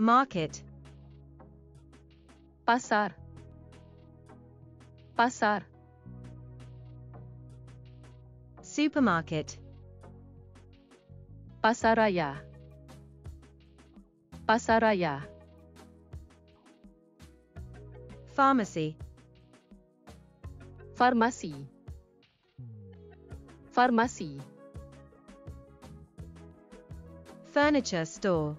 market, pasar. Pasar. Supermarket, pasaraya. Pasaraya. Pharmacy, farmasi farmasi furniture store,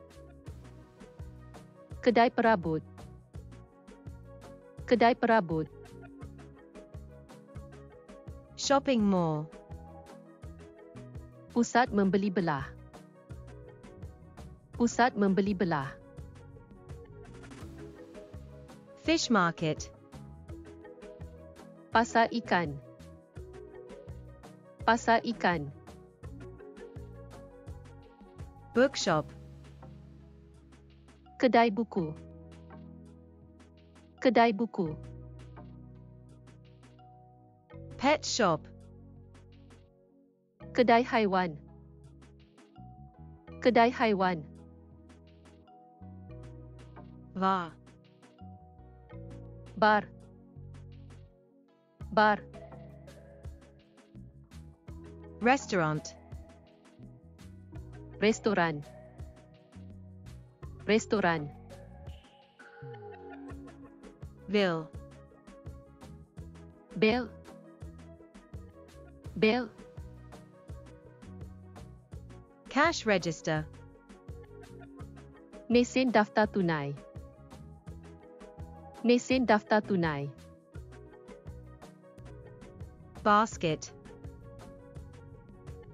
kedai perabot. Kedai perabot. Shopping mall, pusat membeli belah. Pusat membeli belah. Fish market, pasar ikan. Pasar ikan. Bookshop, kedai buku. Kedai buku. Pet shop, kedai haiwan. Kedai haiwan. Bar, bar. Bar. Restaurant, restoran restoran bill, bel bel cash register, mesin daftar tunai. Mesin daftar tunai. Basket,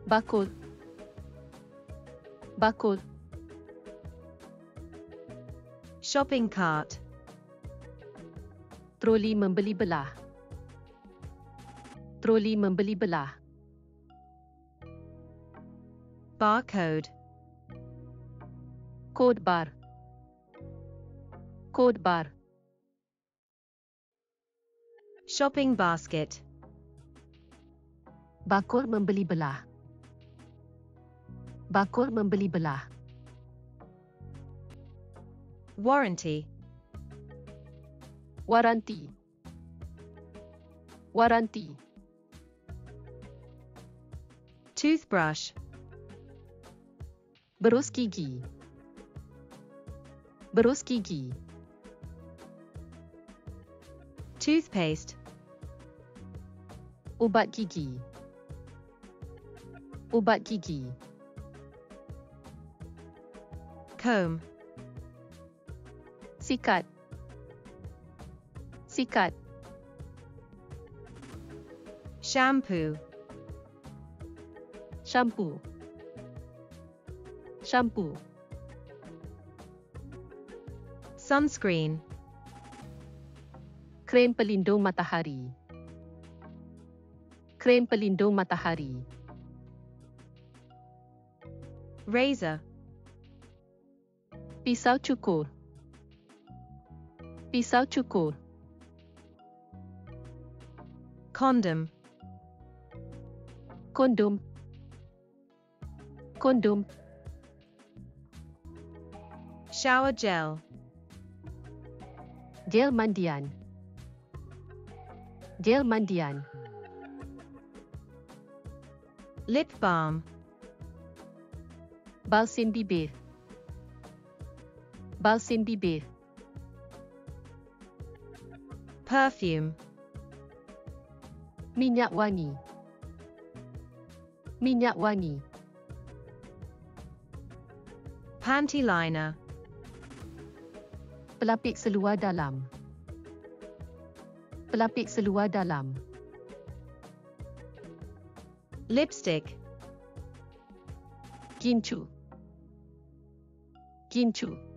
bakul. Bakul shopping cart, troli membeli belah. Troli membeli belah. Barcode, kod bar. Kod bar. Shopping basket, bakul membeli belah. Bakul membeli belah Warranty. Warranty. Warranty. Toothbrush. Брус гиги. Брус гиги. Toothpaste. Ubat gigi. Ubat gigi. Comb. Sikat. Sikat. Shampoo, shampoo. Shampoo. Sunscreen, krem pelindung matahari. Krem pelindung matahari. Razor, pisau cukur pisau cukur. Condom, kondom kondom shower gel, gel mandian. Gel mandian. Lip balm, balsem bibir. Balsem bibir perfume, minyak wangi. Minyak wangi. Panty liner, pelapik seluar dalam. Pelapik seluar dalam. Lipstick, gincu. Gincu